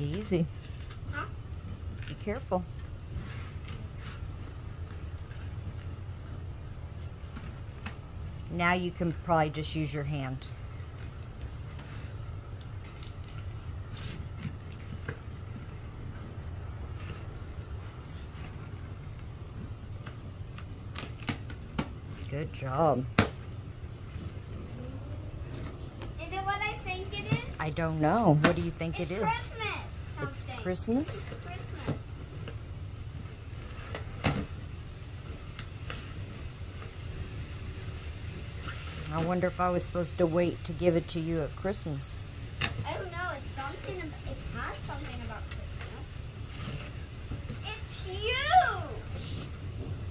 Easy. Huh? Be careful. Now you can probably just use your hand. Good job. Is it what I think it is? I don't know. What do you think it's it is? Christmas. It's. Christmas? Christmas. I wonder if I was supposed to wait to give it to you at Christmas. I don't know. It's something. It has something about Christmas. It's huge.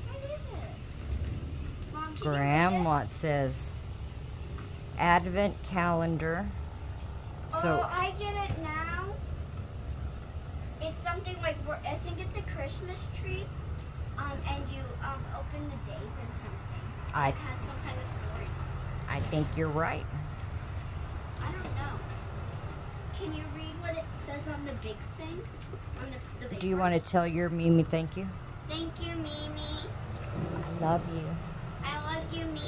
What is it? Mom, can Graham, it? says Advent calendar. Oh, so oh, I get it now. It's something like I think it's a Christmas tree, um, and you um open the days and something. I It has some kind of story. I think you're right. I don't know. Can you read what it says on the big thing? On the, the big Do you want to tell your Mimi thank you? Thank you, Mimi. I love you. I love you, Mimi.